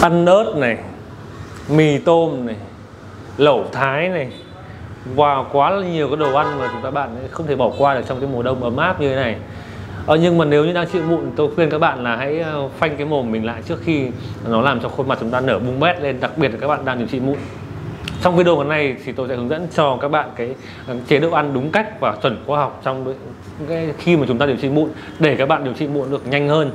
ăn ớt này mì tôm này lẩu thái này. Và quá là nhiều cái đồ ăn mà chúng ta bạn không thể bỏ qua được trong cái mùa đông ấm áp như thế này. Ờ, nhưng mà nếu như đang chịu mụn tôi khuyên các bạn là hãy ờ, phanh cái mồm mình lại trước khi nó làm cho khuôn mặt chúng ta nở bung bét lên đặc biệt là các bạn đang điều trị mụn. Trong video ngày này thì tôi sẽ hướng dẫn cho các bạn cái ờ, chế độ ăn đúng cách và chuẩn khoa học trong cái khi mà chúng ta điều trị mụn để các bạn điều trị mụn được nhanh hơn.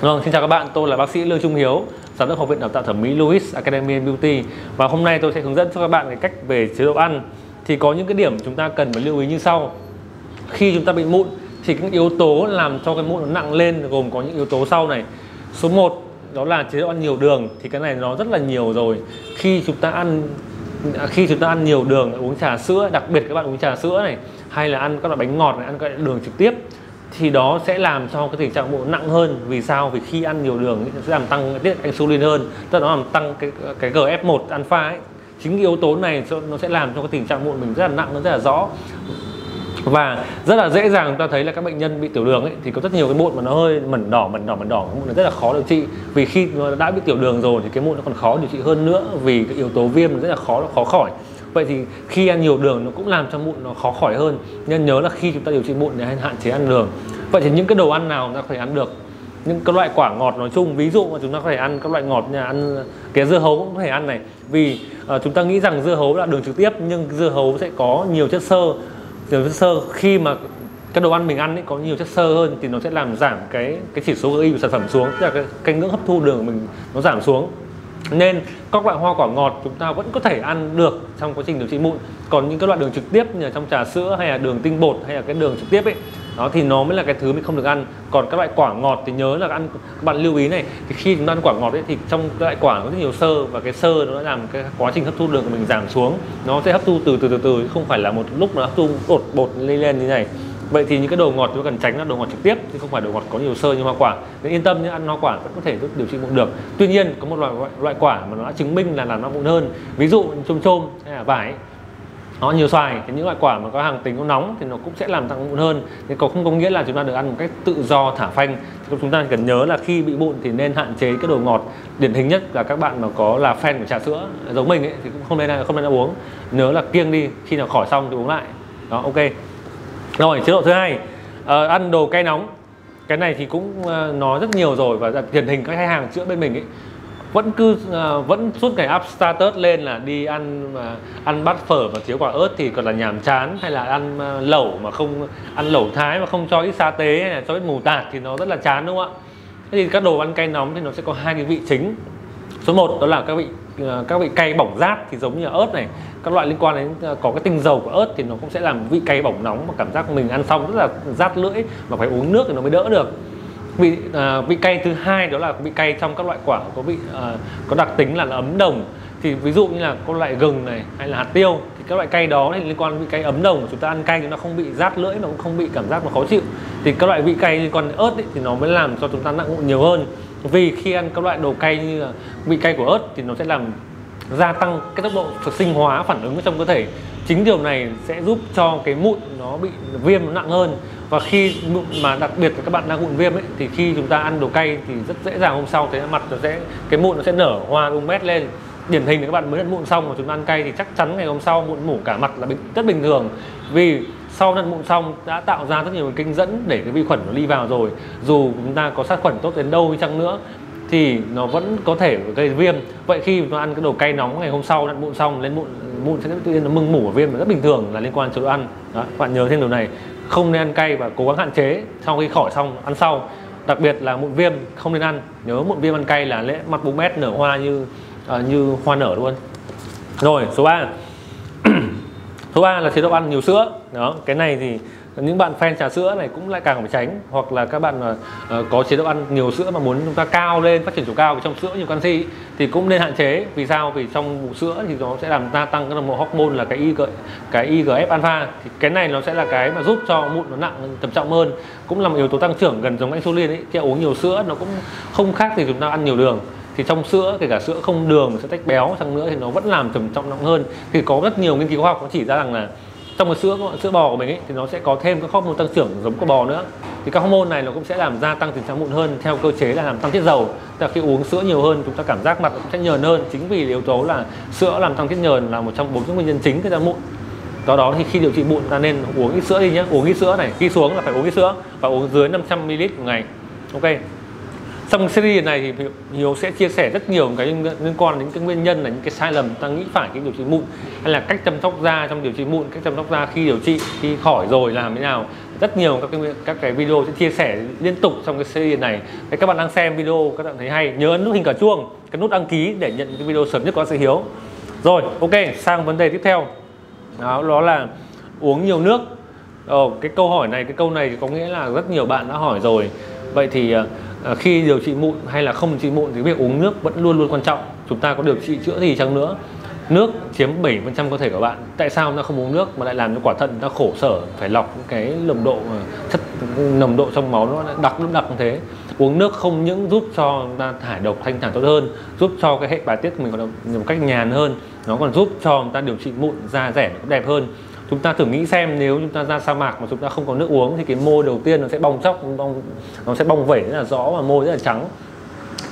Vâng, xin chào các bạn, tôi là bác sĩ Lương Trung Hiếu, giám đốc học viện đào tạo thẩm mỹ Louis Academy Beauty và hôm nay tôi sẽ hướng dẫn cho các bạn cái cách về chế độ ăn. Thì có những cái điểm chúng ta cần phải lưu ý như sau. Khi chúng ta bị mụn, thì những yếu tố làm cho cái mụn nó nặng lên gồm có những yếu tố sau này. Số 1 đó là chế độ ăn nhiều đường thì cái này nó rất là nhiều rồi. Khi chúng ta ăn, khi chúng ta ăn nhiều đường, uống trà sữa, đặc biệt các bạn uống trà sữa này, hay là ăn các loại bánh ngọt này, ăn các loại đường trực tiếp thì đó sẽ làm cho cái tình trạng mụn nặng hơn. Vì sao? Vì khi ăn nhiều đường sẽ làm tăng tiết insulin hơn. Tức là nó làm tăng cái cái GF1 alpha ấy. Chính yếu tố này nó sẽ làm cho cái tình trạng mụn mình rất là nặng, nó rất là rõ. Và rất là dễ dàng chúng ta thấy là các bệnh nhân bị tiểu đường ấy, thì có rất nhiều cái mụn mà nó hơi mẩn đỏ mẩn đỏ mẩn đỏ. Cái mụn nó rất là khó điều trị. Vì khi nó đã bị tiểu đường rồi thì cái mụn nó còn khó điều trị hơn nữa. Vì cái yếu tố viêm nó rất là khó khó khỏi vậy thì khi ăn nhiều đường nó cũng làm cho mụn nó khó khỏi hơn. Nên nhớ là khi chúng ta điều trị mụn thì hãy hạn chế ăn đường. Vậy thì những cái đồ ăn nào chúng ta có thể ăn được? Những cái loại quả ngọt nói chung ví dụ mà chúng ta có thể ăn các loại ngọt như ăn cái dưa hấu cũng có thể ăn này. Vì uh, chúng ta nghĩ rằng dưa hấu là đường trực tiếp nhưng dưa hấu sẽ có nhiều chất xơ. Nhiều chất xơ khi mà cái đồ ăn mình ăn ấy có nhiều chất xơ hơn thì nó sẽ làm giảm cái cái chỉ số GI của sản phẩm xuống tức là cái, cái ngưỡng hấp thu đường của mình nó giảm xuống nên các loại hoa quả ngọt chúng ta vẫn có thể ăn được trong quá trình điều trị mụn. Còn những cái loại đường trực tiếp như là trong trà sữa hay là đường tinh bột hay là cái đường trực tiếp ấy, đó thì nó mới là cái thứ mình không được ăn. Còn các loại quả ngọt thì nhớ là ăn, các bạn lưu ý này, thì khi chúng ta ăn quả ngọt ấy thì trong các loại quả có rất nhiều sơ và cái sơ nó làm cái quá trình hấp thu đường của mình giảm xuống. Nó sẽ hấp thu từ từ từ từ, không phải là một lúc nó hấp thu đột, bột lên lên như này vậy thì những cái đồ ngọt chúng ta cần tránh là đồ ngọt trực tiếp, chứ không phải đồ ngọt có nhiều sơ như hoa quả. Nên yên tâm nhé, ăn hoa quả vẫn có thể giúp điều trị mụn được. Tuy nhiên, có một loại loại quả mà nó đã chứng minh là làm nó mụn hơn. Ví dụ chôm chôm hay là vải. Nó nhiều xoài, thì những loại quả mà có hàng tính nó nóng thì nó cũng sẽ làm tăng mụn hơn. Nhưng có, không có nghĩa là chúng ta được ăn một cách tự do, thả phanh. Chúng ta cần nhớ là khi bị mụn thì nên hạn chế cái đồ ngọt. Điển hình nhất là các bạn mà có là fan của trà sữa, giống mình ấy, thì cũng không nên không nên uống. Nhớ là kiêng đi, khi nào khỏi xong thì uống lại. Đó, ok rồi chế độ thứ hai. Uh, ăn đồ cay nóng. Cái này thì cũng ờ, uh, nói rất nhiều rồi và điển hình các khách hàng chữa bên mình ấy. Vẫn cứ uh, vẫn suốt ngày up status lên là đi ăn ăn bát phở và thiếu quả ớt thì còn là nhàm chán hay là ăn uh, lẩu mà không ăn lẩu thái mà không cho ít sa tế hay là cho ít mù tạt thì nó rất là chán đúng không ạ? Thế thì các đồ ăn cay nóng thì nó sẽ có hai cái vị chính số 1 đó là các vị ờ, các vị cay bỏng rát thì giống như là ớt này. Các loại liên quan đến ờ, có cái tinh dầu của ớt thì nó cũng sẽ làm vị cay bỏng nóng mà cảm giác mình ăn xong rất là rát lưỡi mà phải uống nước thì nó mới đỡ được. Vị à, vị cay thứ hai đó là vị cay trong các loại quả có vị à, có đặc tính là, là ấm đồng. Thì ví dụ như là các loại gừng này hay là hạt tiêu thì các loại cay đó thì liên quan đến vị cay ấm đồng. Chúng ta ăn cay chúng ta không bị rát lưỡi mà cũng không bị cảm giác mà khó chịu. Thì các loại vị cay liên quan đến ớt ấy, thì nó mới làm cho chúng ta nặng mụn nhiều hơn vì khi ăn các loại đồ cay như là vị cay của ớt thì nó sẽ làm gia tăng cái tốc độ sinh hóa phản ứng trong cơ thể. Chính điều này sẽ giúp cho cái mụn nó bị viêm nó nặng hơn. Và khi mà đặc biệt là các bạn đang mụn viêm ấy, thì khi chúng ta ăn đồ cay thì rất dễ dàng hôm sau thấy mặt nó sẽ, cái mụn nó sẽ nở hoa bung mét lên. Điển hình là các bạn mới ăn mụn xong mà chúng ta ăn cay thì chắc chắn ngày hôm sau mụn mủ cả mặt là bình rất bình thường. Vì sau ăn mụn xong đã tạo ra rất nhiều kênh dẫn để cái vi khuẩn nó đi vào rồi. Dù chúng ta có sát khuẩn tốt đến đâu đi chăng nữa thì nó vẫn có thể gây viêm. Vậy khi nó ăn cái đồ cay nóng ngày hôm sau ăn mụn xong lên mụn mụn sẽ tự nhiên nó mưng mủ và viêm rất bình thường là liên quan chế độ ăn. Đó, các bạn nhớ thêm điều này. Không nên ăn cay và cố gắng hạn chế sau khi khỏi xong ăn sau. Đặc biệt là mụn viêm không nên ăn. Nhớ mụn viêm ăn cay là lẽ mặt bụng mét nở hoa như uh, như hoa nở luôn. Rồi số 3 số 3 là chế độ ăn nhiều sữa đó cái này thì những bạn fan trà sữa này cũng lại càng phải tránh. Hoặc là các bạn mà uh, có chế độ ăn nhiều sữa mà muốn chúng ta cao lên phát triển chiều cao trong sữa nhiều canxi thì cũng nên hạn chế. Vì sao? Vì trong sữa thì nó sẽ làm gia tăng cái một hormone là cái IG cái IGF alpha. Thì cái này nó sẽ là cái mà giúp cho mụn nó nặng trầm trọng hơn. Cũng là một yếu tố tăng trưởng gần giống insulin ấy khi uống nhiều sữa nó cũng không khác thì chúng ta ăn nhiều đường. Thì trong sữa kể cả sữa không đường sẽ tách béo sang nữa thì nó vẫn làm trầm trọng nặng hơn. Thì có rất nhiều nghiên cứu khoa học nó chỉ ra rằng là trong cái sữa sữa bò của mình ấy, thì nó sẽ có thêm các hormone tăng trưởng giống của bò nữa. Thì các hormone này nó cũng sẽ làm gia tăng tình trạng mụn hơn theo cơ chế là làm tăng tiết dầu. Tức là khi uống sữa nhiều hơn, chúng ta cảm giác mặt cũng sẽ nhờn hơn. Chính vì yếu tố là sữa làm tăng tiết nhờn là một trong bốn nguyên nhân chính gây ra mụn. Do đó thì khi điều trị mụn, ta nên uống ít sữa đi nhé uống ít sữa này, khi xuống là phải uống ít sữa và uống dưới 500 ml một ngày. Ok trong series này thì Hiếu sẽ chia sẻ rất nhiều cái liên quan đến cái nguyên nhân là những cái sai lầm ta nghĩ phải khi điều trị mụn hay là cách chăm sóc da trong điều trị mụn cách chăm sóc da khi điều trị khi khỏi rồi làm thế nào. Rất nhiều các cái các cái video sẽ chia sẻ liên tục trong cái series này. Đấy, các bạn đang xem video các bạn thấy hay nhớ ấn nút hình cả chuông cái nút đăng ký để nhận cái video sớm nhất của bác sĩ Hiếu. Rồi ok sang vấn đề tiếp theo. Đó, đó là uống nhiều nước. Ồ, cái câu hỏi này cái câu này có nghĩa là rất nhiều bạn đã hỏi rồi. Vậy thì uh, Ờ, khi điều trị mụn hay là không điều trị mụn thì việc uống nước vẫn luôn luôn quan trọng. Chúng ta có điều trị chữa gì chăng nữa. Nước chiếm 7% cơ thể của bạn. Tại sao chúng ta không uống nước mà lại làm cho quả thận chúng ta khổ sở, phải lọc cái nồng độ ờ, chất, nồng độ trong máu nó đặc lúc đặc như thế. Uống nước không những giúp cho chúng ta thải độc, thanh thản tốt hơn, giúp cho cái hệ bài tiết của mình còn một cách nhàn hơn, nó còn giúp cho chúng ta điều trị mụn da rẻ đẹp hơn chúng ta thử nghĩ xem nếu chúng ta ra sa mạc mà chúng ta không có nước uống thì cái môi đầu tiên nó sẽ bong chóc bong nó sẽ bong vẩy rất là rõ và môi rất là trắng.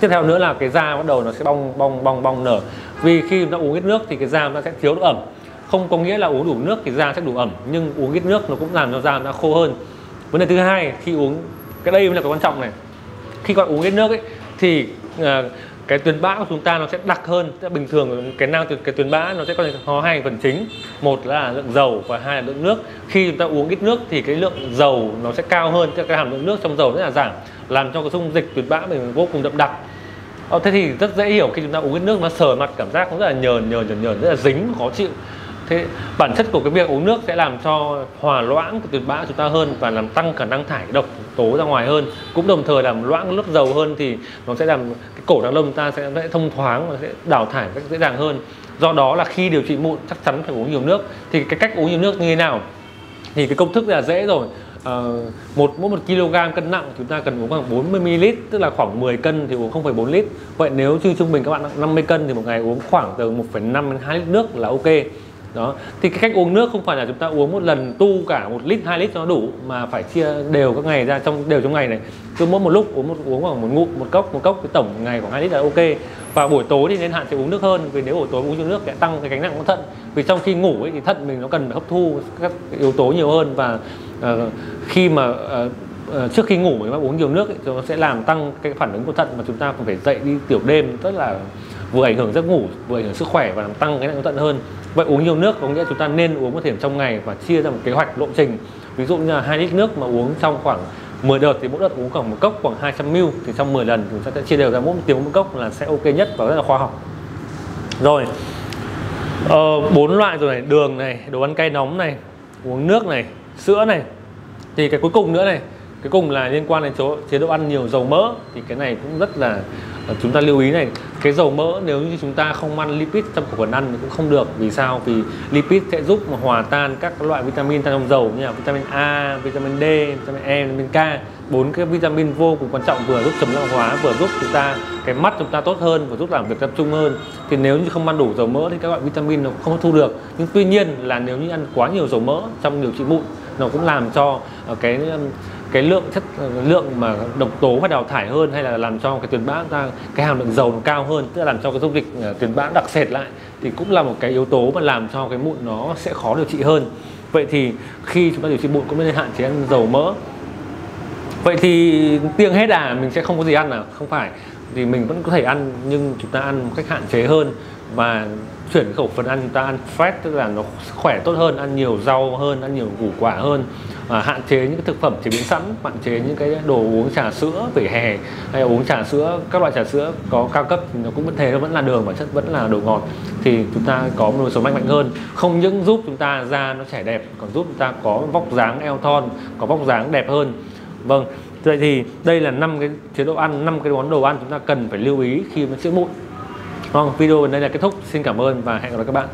Tiếp theo nữa là cái da bắt đầu nó sẽ bong bong bong bong nở. Vì khi chúng ta uống ít nước thì cái da nó sẽ thiếu độ ẩm. Không có nghĩa là uống đủ nước thì da sẽ đủ ẩm nhưng uống ít nước nó cũng làm cho da nó khô hơn. Vấn đề thứ hai khi uống cái đây mới là cái quan trọng này. Khi bạn uống ít nước ấy thì uh, cái tuyến bã của chúng ta nó sẽ đặc hơn bình thường cái nang cái tuyến bã nó sẽ có hai phần chính. Một là lượng dầu và hai là lượng nước. Khi chúng ta uống ít nước thì cái lượng dầu nó sẽ cao hơn cái hàm lượng nước trong dầu rất là giảm làm cho cái dung dịch tuyến bã mình vô cùng đậm đặc. Ờ, thế thì rất dễ hiểu khi chúng ta uống ít nước nó sờ mặt cảm giác cũng rất là nhờn nhờn nhờn nhờn rất là dính khó chịu thế bản chất của cái việc uống nước sẽ làm cho hòa loãng cái tuyệt bã chúng ta hơn và làm tăng khả năng thải độc tố ra ngoài hơn cũng đồng thời làm loãng nước dầu hơn thì nó sẽ làm cái cổ đàn lông chúng ta sẽ, sẽ thông thoáng và sẽ đào thải cách dễ dàng hơn. Do đó là khi điều trị mụn chắc chắn phải uống nhiều nước. Thì cái cách uống nhiều nước như thế nào? Thì cái công thức là dễ rồi. À, một mỗi một kg cân nặng chúng ta cần uống khoảng 40 ml tức là khoảng 10 cân thì uống 0,4 lít. Vậy nếu như trung bình các bạn 50 cân thì một ngày uống khoảng từ 1,5 đến 2 lít nước là ok đó. Thì cái cách uống nước không phải là chúng ta uống một lần tu cả một lít hai lít cho nó đủ mà phải chia đều các ngày ra trong đều trong ngày này. Cứ mỗi một lúc uống một uống khoảng một ngụm một cốc một cốc cái tổng ngày khoảng hai lít là ok. Và buổi tối thì nên hạn chế uống nước hơn vì nếu buổi tối uống nhiều nước sẽ tăng cái gánh nặng của thận. Vì trong khi ngủ ấy thì thận mình nó cần phải hấp thu các yếu tố nhiều hơn và uh, khi mà uh, trước khi ngủ mà uống nhiều nước ấy, thì nó sẽ làm tăng cái phản ứng của thận mà chúng ta còn phải dậy đi tiểu đêm rất là vừa ảnh hưởng giấc ngủ vừa ảnh hưởng sức khỏe và làm tăng cái nặng thận hơn. Vậy uống nhiều nước có nghĩa chúng ta nên uống một thể điểm trong ngày và chia ra một kế hoạch lộ trình. Ví dụ như là hai lít nước mà uống trong khoảng 10 đợt thì mỗi đợt uống khoảng một cốc khoảng 200 ml thì trong 10 lần chúng ta sẽ chia đều ra. Mỗi một tiếng một cốc là sẽ ok nhất và rất là khoa học. Rồi ờ, bốn loại rồi này đường này đồ ăn cay nóng này uống nước này sữa này. Thì cái cuối cùng nữa này cái cùng là liên quan đến chỗ chế độ ăn nhiều dầu mỡ thì cái này cũng rất là ờ, chúng ta lưu ý này. Cái dầu mỡ nếu như chúng ta không ăn lipid trong khẩu phần ăn thì cũng không được. Vì sao? Vì lipid sẽ giúp mà hòa tan các loại vitamin trong dầu như là vitamin A, vitamin D, vitamin E, vitamin K. Bốn cái vitamin vô cùng quan trọng vừa giúp chống lão hóa vừa giúp chúng ta cái mắt chúng ta tốt hơn và giúp làm việc tập trung hơn. Thì nếu như không ăn đủ dầu mỡ thì các loại vitamin nó không thu được. Nhưng tuy nhiên là nếu như ăn quá nhiều dầu mỡ trong điều trị mụn nó cũng làm cho ờ, cái cái lượng chất, lượng mà độc tố phải đào thải hơn hay là làm cho cái tuyến bã ta cái hàm lượng dầu nó cao hơn, tức là làm cho cái dung dịch ờ, tuyến bã đặc sệt lại, thì cũng là một cái yếu tố mà làm cho cái mụn nó sẽ khó điều trị hơn. Vậy thì khi chúng ta điều trị mụn cũng nên hạn chế ăn dầu mỡ. Vậy thì tiếng hết à mình sẽ không có gì ăn à? Không phải thì mình vẫn có thể ăn nhưng chúng ta ăn một cách hạn chế hơn. Và chuyển khẩu phần ăn chúng ta ăn fresh tức là nó khỏe tốt hơn ăn nhiều rau hơn ăn nhiều củ quả hơn. À, hạn chế những cái thực phẩm chế biến sẵn hạn chế những cái đồ uống trà sữa vỉa hè hay uống trà sữa các loại trà sữa có cao cấp thì nó cũng vẫn thế nó vẫn là đường bản chất vẫn là đồ ngọt. Thì chúng ta có một lối sống lành mạnh hơn. Không những giúp chúng ta da nó trẻ đẹp còn giúp chúng ta có vóc dáng eo thon có vóc dáng đẹp hơn. Vâng vậy thì đây là năm cái chế độ ăn năm cái món đồ ăn chúng ta cần phải lưu ý khi mà chữa mụn Vâng, video đến đây là kết thúc. Xin cảm ơn và hẹn gặp lại các bạn.